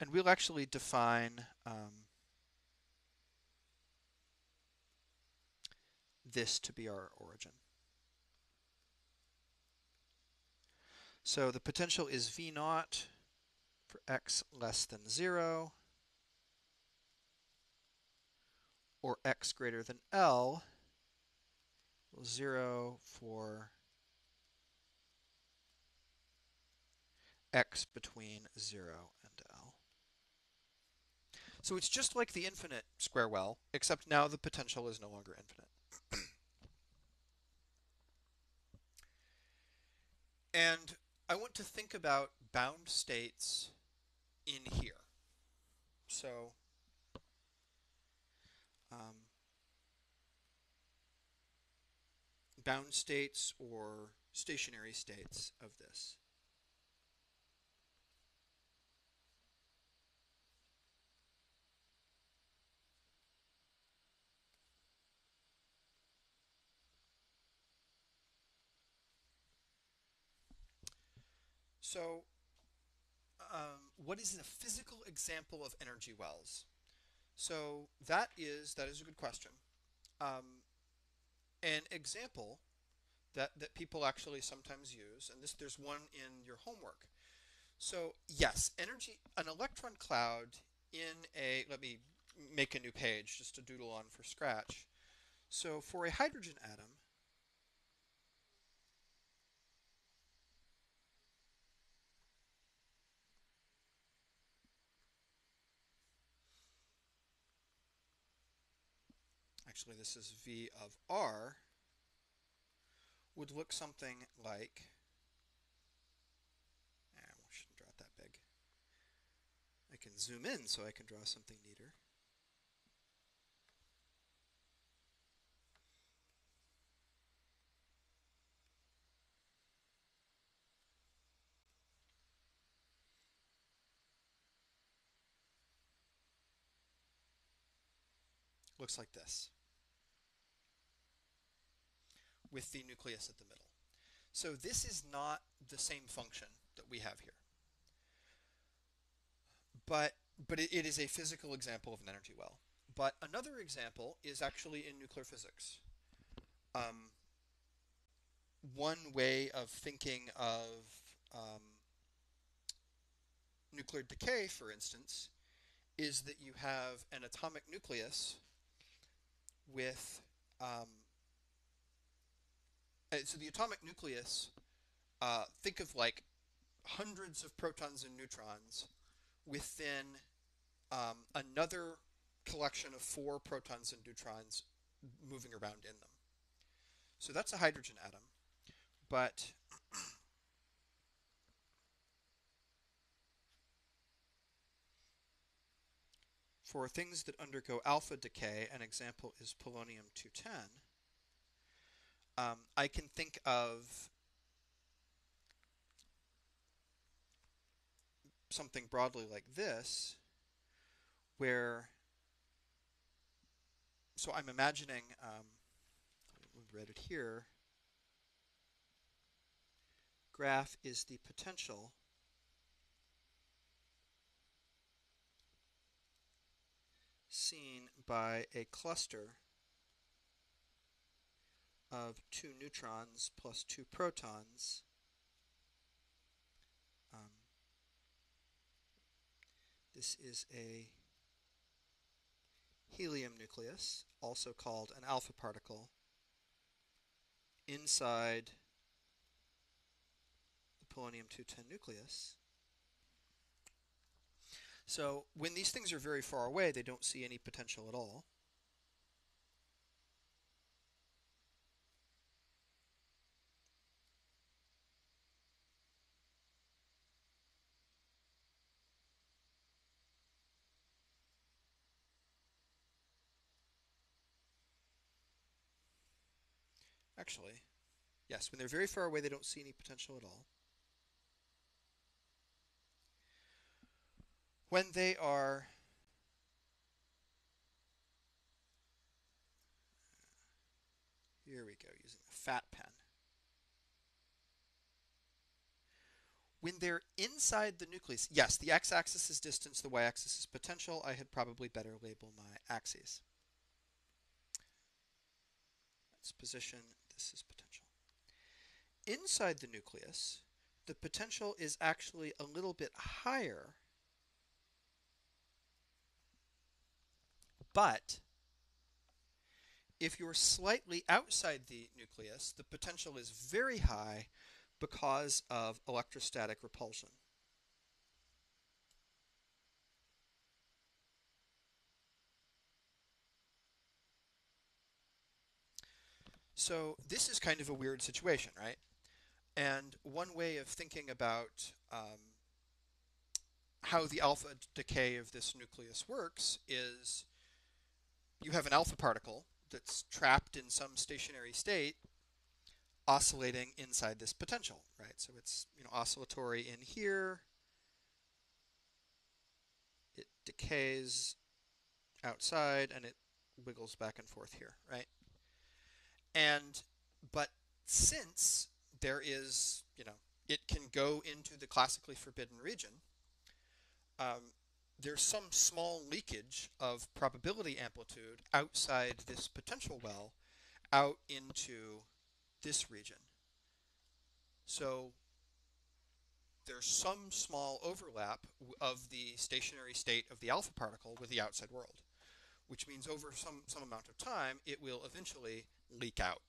and we'll actually define um, this to be our origin. So the potential is V naught for x less than 0 or x greater than L, 0 for x between 0 and L. So it's just like the infinite square well, except now the potential is no longer infinite. and I want to think about bound states in here. So um, bound states or stationary states of this. So, um, what is a physical example of energy wells? So that is that is a good question. Um, an example that that people actually sometimes use, and this there's one in your homework. So yes, energy an electron cloud in a let me make a new page just to doodle on for scratch. So for a hydrogen atom, actually this is V of R, would look something like, eh, I shouldn't draw it that big. I can zoom in so I can draw something neater. Looks like this with the nucleus at the middle. So this is not the same function that we have here. But, but it, it is a physical example of an energy well. But another example is actually in nuclear physics. Um, one way of thinking of um, nuclear decay, for instance, is that you have an atomic nucleus with um, so the atomic nucleus, uh, think of like hundreds of protons and neutrons within um, another collection of four protons and neutrons moving around in them. So that's a hydrogen atom, but for things that undergo alpha decay, an example is polonium-210, um, I can think of something broadly like this, where, so I'm imagining, um, read it here, graph is the potential seen by a cluster of two neutrons plus two protons. Um, this is a helium nucleus, also called an alpha particle, inside the polonium-210 nucleus. So when these things are very far away, they don't see any potential at all. Actually. Yes, when they're very far away, they don't see any potential at all. When they are here we go using a fat pen. When they're inside the nucleus, yes, the x-axis is distance, the y-axis is potential. I had probably better label my axes. That's position, this is potential. Inside the nucleus, the potential is actually a little bit higher, but if you're slightly outside the nucleus, the potential is very high because of electrostatic repulsion. So this is kind of a weird situation, right? And one way of thinking about um, how the alpha decay of this nucleus works is you have an alpha particle that's trapped in some stationary state oscillating inside this potential, right? So it's you know oscillatory in here. It decays outside and it wiggles back and forth here, right? And but since there is, you know, it can go into the classically forbidden region, um, there's some small leakage of probability amplitude outside this potential well out into this region. So there's some small overlap of the stationary state of the alpha particle with the outside world, which means over some, some amount of time, it will eventually leak out.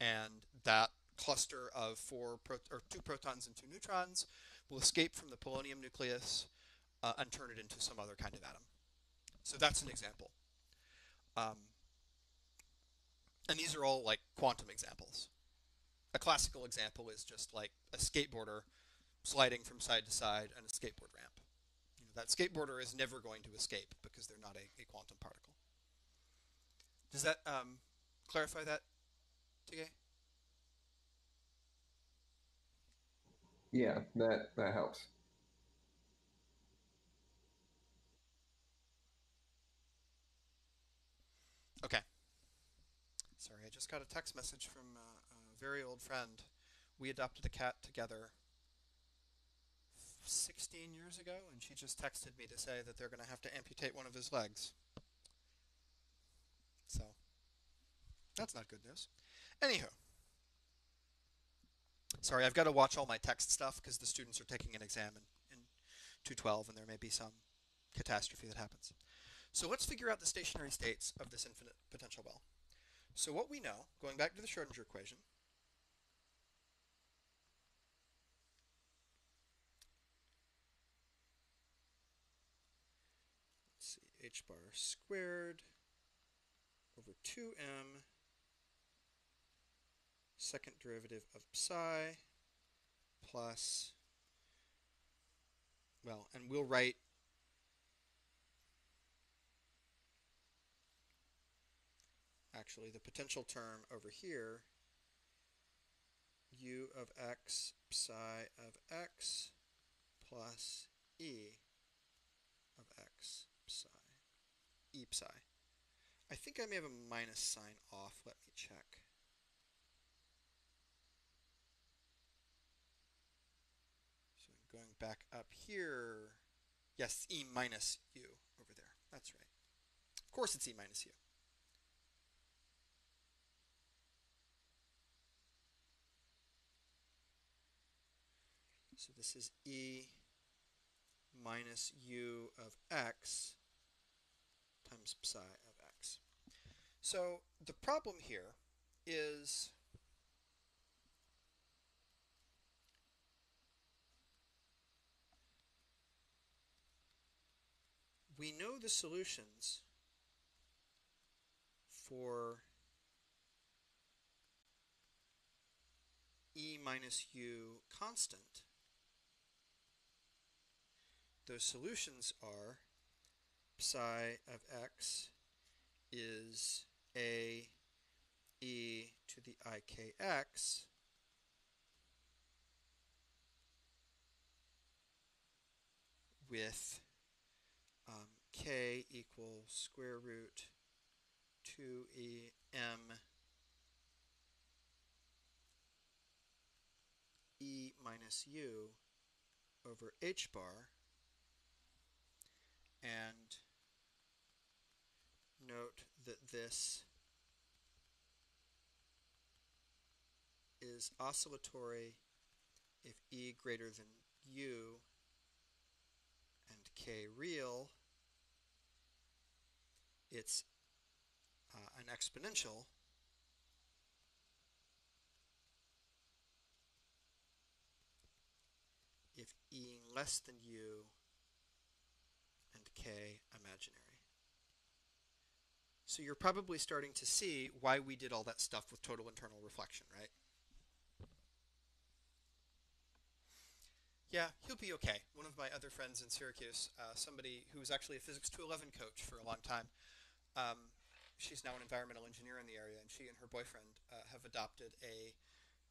And that cluster of four pro- or two protons and two neutrons will escape from the polonium nucleus uh, and turn it into some other kind of atom. So that's an example. Um, and these are all like quantum examples. A classical example is just like a skateboarder sliding from side to side and a skateboard ramp. You know, that skateboarder is never going to escape because they're not a, a quantum particle. Does that um, clarify that, Tige? Yeah, that that helps. Okay. Sorry, I just got a text message from uh, a very old friend. We adopted a cat together 16 years ago, and she just texted me to say that they're going to have to amputate one of his legs. So, that's not good news. Anywho. Sorry, I've got to watch all my text stuff because the students are taking an exam in, in 212 and there may be some catastrophe that happens. So let's figure out the stationary states of this infinite potential well. So what we know, going back to the Schrodinger equation, let's see, h bar squared over 2m second derivative of psi plus, well, and we'll write actually the potential term over here u of x psi of x plus e of x psi e psi. I think I may have a minus sign off. Let me check. So going back up here, yes, e minus u over there. That's right. Of course it's e minus u. So this is e minus u of x times psi of x. So the problem here is we know the solutions for e minus u constant. Those solutions are psi of x is a e to the ikx with k equals square root 2e m e minus u over h bar and note that this is oscillatory if E greater than U and K real. It's uh, an exponential if E less than U and K imaginary. So you're probably starting to see why we did all that stuff with total internal reflection, right? Yeah, he'll be okay. One of my other friends in Syracuse, uh, somebody who was actually a Physics 211 coach for a long time, um, she's now an environmental engineer in the area, and she and her boyfriend uh, have adopted a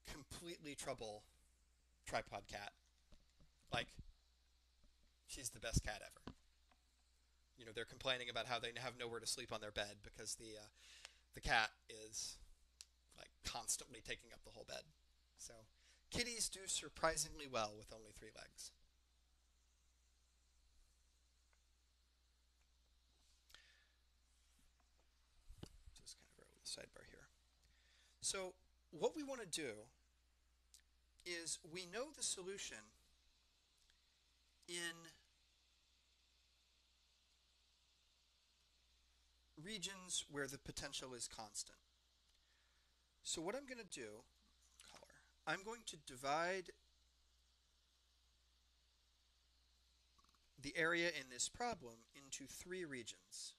completely trouble tripod cat. Like, she's the best cat ever. You know, they're complaining about how they have nowhere to sleep on their bed because the uh, the cat is like constantly taking up the whole bed. So kitties do surprisingly well with only three legs. Just kind of write with a sidebar here. So what we want to do is we know the solution in regions where the potential is constant. So what I'm going to do, color, I'm going to divide the area in this problem into three regions.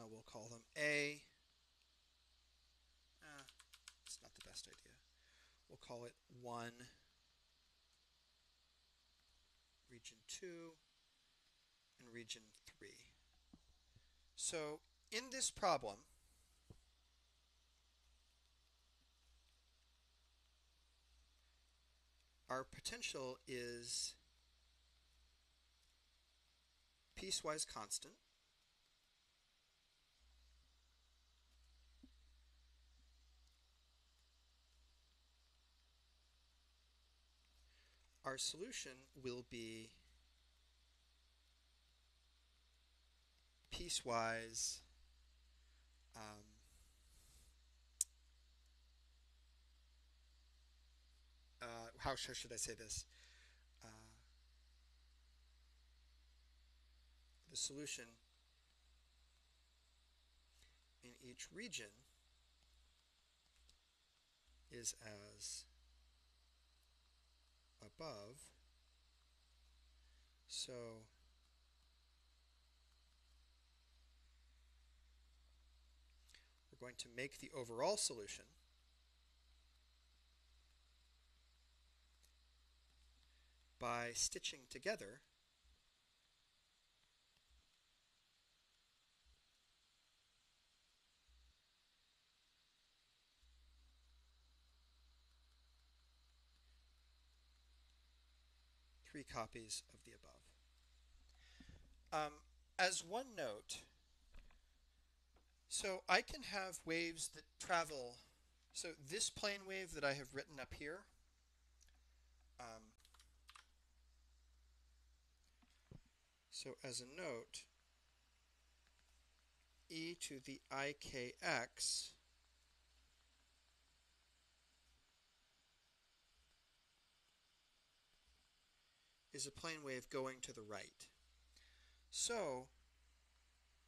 Uh, we'll call them A. Uh, it's not the best idea. We'll call it 1, region 2, and region 3. So in this problem, our potential is piecewise constant. Our solution will be piecewise um, uh, how should I say this? Uh, the solution in each region is as above. So we're going to make the overall solution by stitching together copies of the above. Um, as one note, so I can have waves that travel. So this plane wave that I have written up here, um, so as a note, e to the ikx is a plane wave going to the right. So,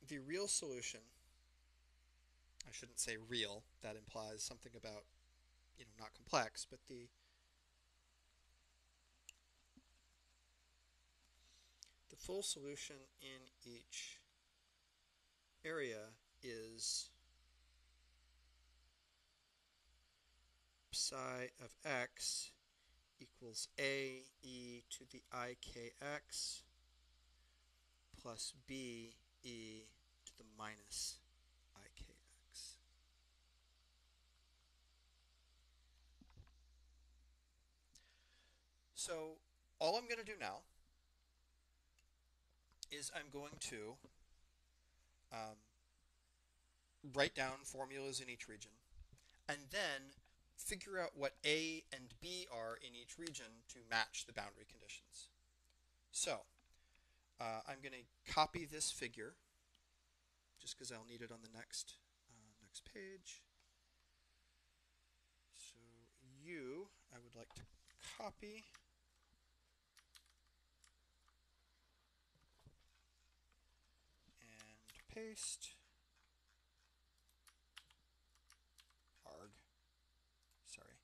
the real solution, I shouldn't say real, that implies something about, you know, not complex, but the the full solution in each area is psi of x equals a e to the ikx plus b e to the minus ikx. So all I'm going to do now is I'm going to um, write down formulas in each region and then figure out what A and B are in each region to match the boundary conditions. So uh, I'm going to copy this figure just because I'll need it on the next uh, next page. So you, I would like to copy. And paste. Arg. Sorry.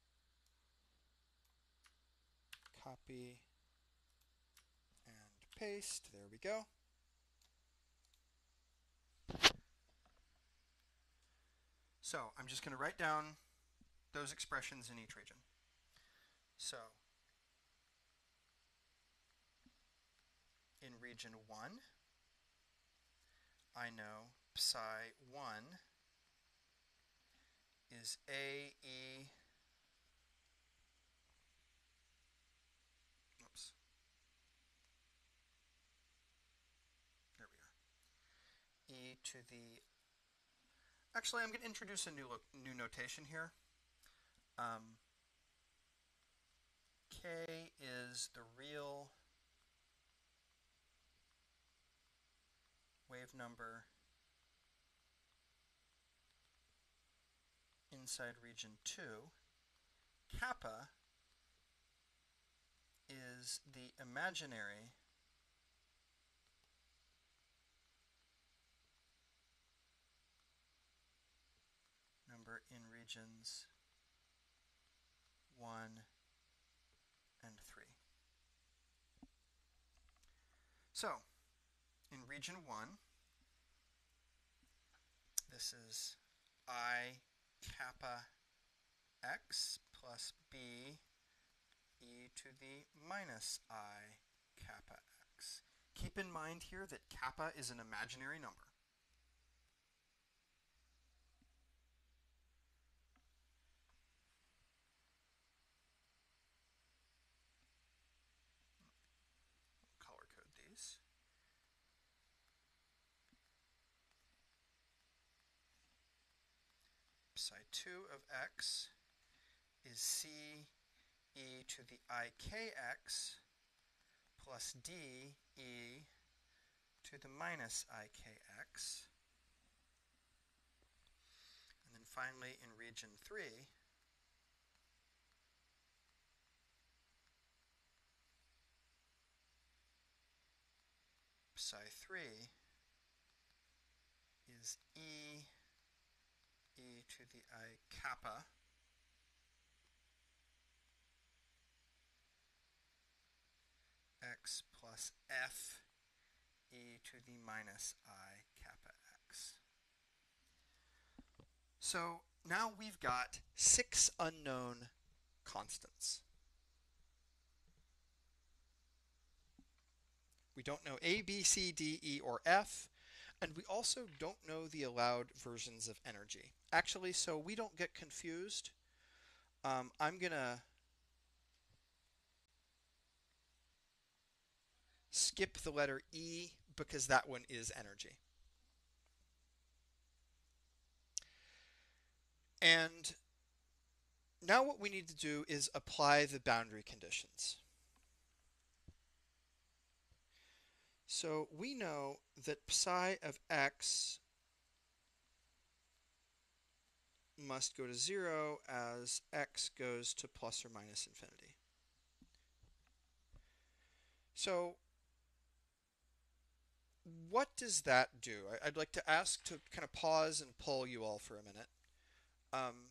Copy and paste. There we go. So I'm just going to write down those expressions in each region. So in region 1, I know psi 1 is A, E, oops. There we are. E to the Actually, I'm going to introduce a new new notation here. Um, K is the real wave number inside region 2. Kappa is the imaginary number in regions 1 and 3. So, in region 1, this is i kappa x plus b e to the minus i kappa x. Keep in mind here that kappa is an imaginary number. color code these. Psi 2 of x is c e to the ikx plus d e to the minus ikx. And then finally in region 3, psi 3 is e e to the i kappa x plus f e to the minus i kappa x. So now we've got six unknown constants. We don't know A, B, C, D, E, or F, and we also don't know the allowed versions of energy. Actually, so we don't get confused, um, I'm going to skip the letter E because that one is energy. And now what we need to do is apply the boundary conditions. So we know that psi of x must go to 0 as x goes to plus or minus infinity. So what does that do? I'd like to ask to kind of pause and poll you all for a minute. Um,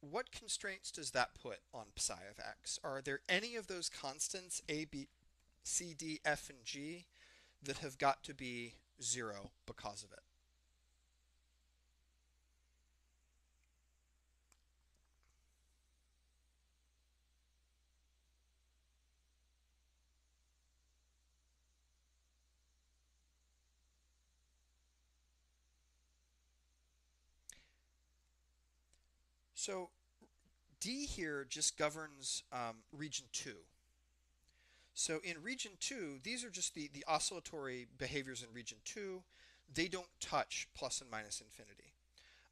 what constraints does that put on psi of x? Are there any of those constants, a, b, C, D, F, and G that have got to be zero because of it. So D here just governs um, region 2. So in region 2, these are just the, the oscillatory behaviors in region 2. They don't touch plus and minus infinity.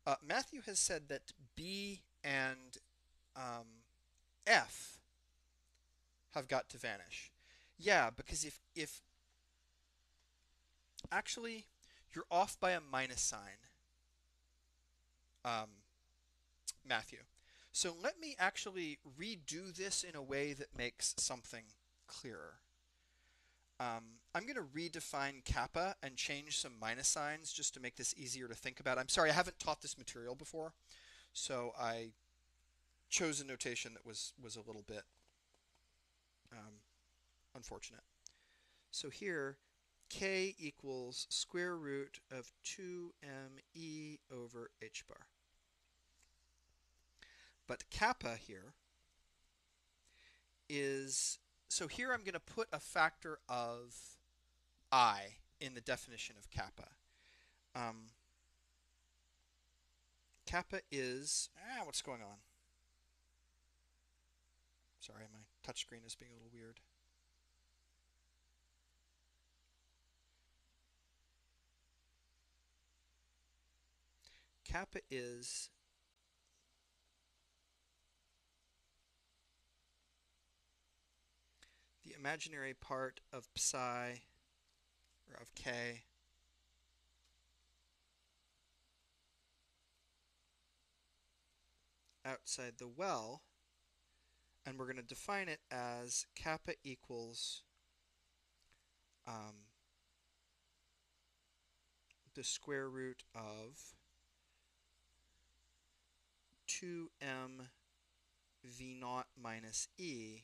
Uh, Matthew has said that B and um, F have got to vanish. Yeah, because if, if actually you're off by a minus sign, um, Matthew. So let me actually redo this in a way that makes something clearer. Um, I'm going to redefine kappa and change some minus signs just to make this easier to think about. I'm sorry, I haven't taught this material before, so I chose a notation that was, was a little bit um, unfortunate. So here, k equals square root of 2me over h bar. But kappa here is, so here I'm going to put a factor of i in the definition of kappa. Um, kappa is, ah, what's going on? Sorry, my touchscreen is being a little weird. Kappa is the imaginary part of psi or of k. Outside the well and we're going to define it as kappa equals um, the square root of 2m v naught minus e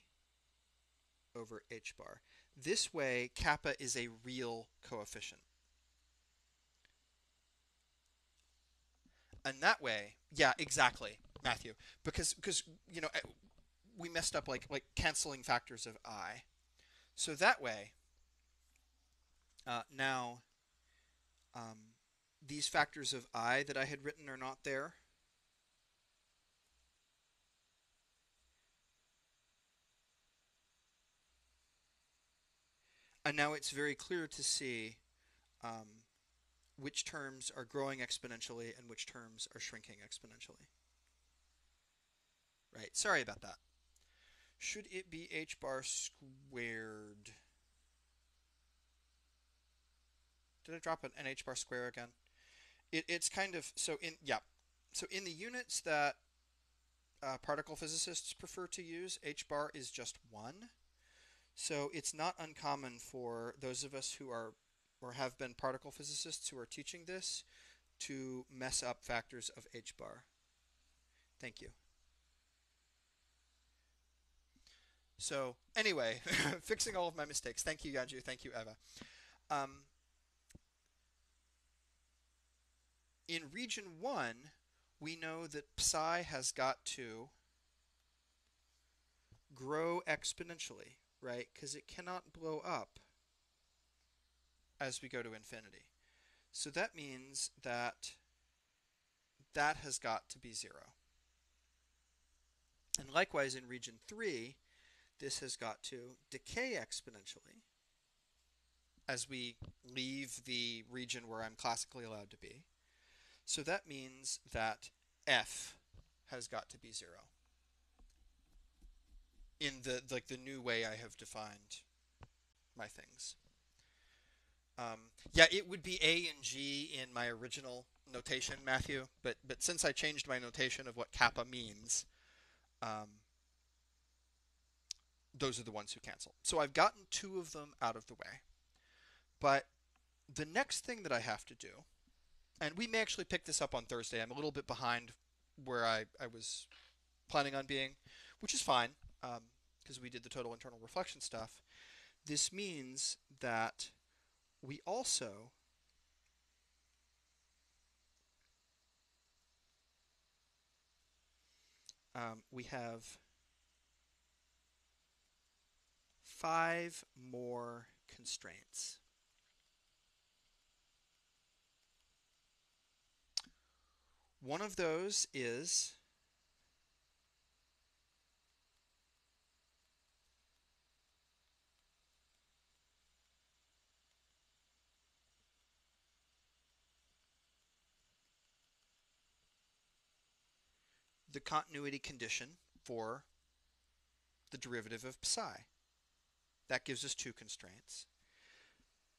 over h bar. This way, kappa is a real coefficient. And that way, yeah, exactly, Matthew, because because you know we messed up like like canceling factors of i. So that way, uh, now um, these factors of i that I had written are not there. And now it's very clear to see um, which terms are growing exponentially and which terms are shrinking exponentially. Right, sorry about that. Should it be h bar squared? Did I drop an, h bar square again? It, it's kind of, so in, yeah. So in the units that uh, particle physicists prefer to use, h bar is just 1. So it's not uncommon for those of us who are or have been particle physicists who are teaching this to mess up factors of h bar. Thank you. So anyway, fixing all of my mistakes. Thank you, Yanju. Thank you, Eva. Um, in region 1, we know that psi has got to grow exponentially right? Because it cannot blow up as we go to infinity. So that means that that has got to be 0. And likewise in region 3, this has got to decay exponentially as we leave the region where I'm classically allowed to be. So that means that f has got to be 0 in the like the new way I have defined my things. Um, yeah, it would be A and G in my original notation, Matthew, but but since I changed my notation of what kappa means, um, those are the ones who cancel. So I've gotten two of them out of the way. But the next thing that I have to do, and we may actually pick this up on Thursday. I'm a little bit behind where I, I was planning on being, which is fine because um, we did the total internal reflection stuff. This means that we also um, we have five more constraints. One of those is the continuity condition for the derivative of psi. That gives us two constraints.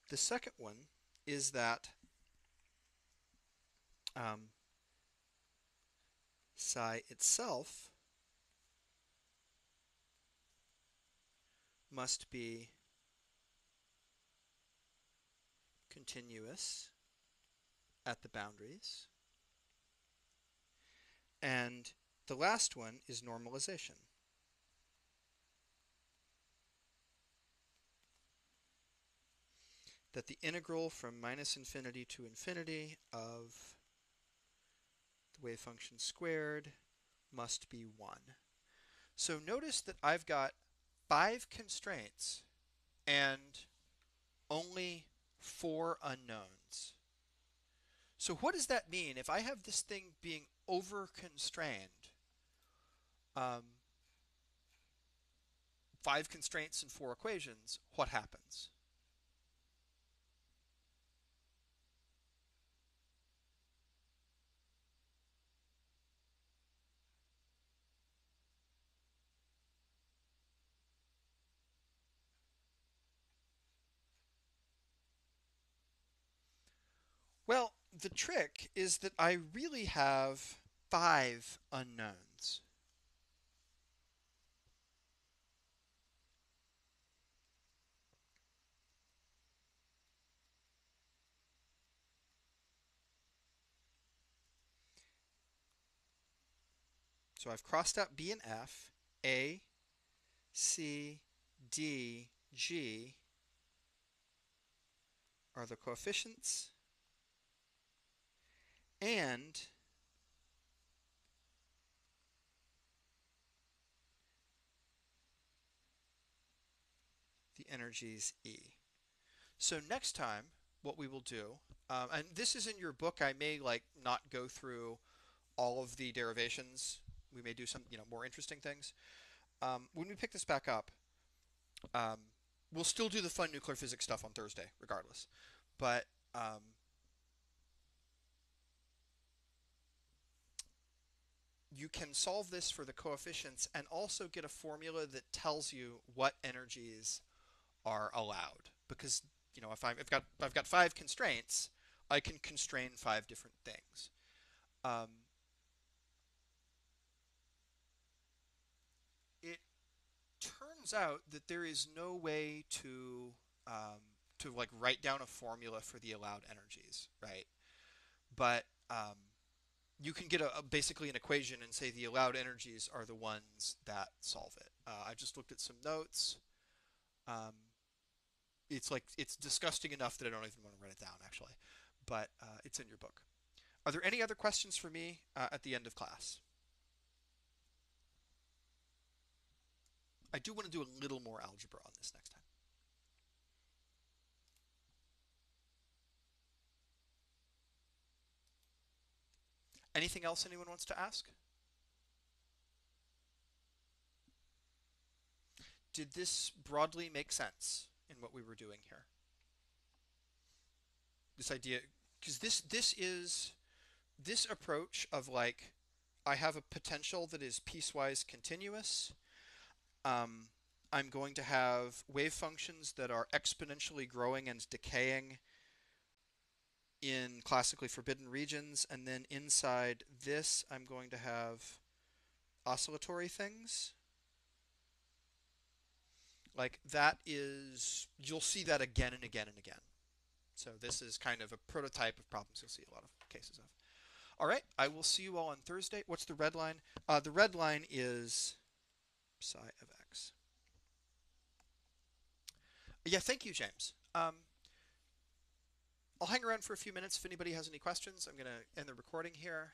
The second one is that um, psi itself must be continuous at the boundaries. And the last one is normalization. That the integral from minus infinity to infinity of the wave function squared must be 1. So notice that I've got five constraints and only four unknowns. So what does that mean if I have this thing being over constrained? Um, five constraints and four equations, what happens? Well, the trick is that I really have five unknowns. So I've crossed out B and F, A, C, D, G are the coefficients and the energies E. So next time, what we will do, um, and this is in your book, I may like not go through all of the derivations. We may do some, you know, more interesting things. Um, when we pick this back up, um, we'll still do the fun nuclear physics stuff on Thursday, regardless. But um, you can solve this for the coefficients and also get a formula that tells you what energies are allowed. Because you know, if I've got I've got five constraints, I can constrain five different things. Um, it turns out that there is no way to um, to like write down a formula for the allowed energies, right? But um, you can get a, a, basically an equation and say the allowed energies are the ones that solve it. Uh, I just looked at some notes. Um, it's like it's disgusting enough that I don't even want to write it down actually, but uh, it's in your book. Are there any other questions for me uh, at the end of class? I do want to do a little more algebra on this next time. Anything else anyone wants to ask? Did this broadly make sense in what we were doing here? This idea, because this this is this approach of like I have a potential that is piecewise continuous. Um, I'm going to have wave functions that are exponentially growing and decaying in classically forbidden regions, and then inside this I'm going to have oscillatory things. Like that is, you'll see that again and again and again. So this is kind of a prototype of problems you'll see a lot of cases of. All right, I will see you all on Thursday. What's the red line? Uh, the red line is psi of x. Yeah, thank you, James. Um, I'll hang around for a few minutes if anybody has any questions. I'm going to end the recording here.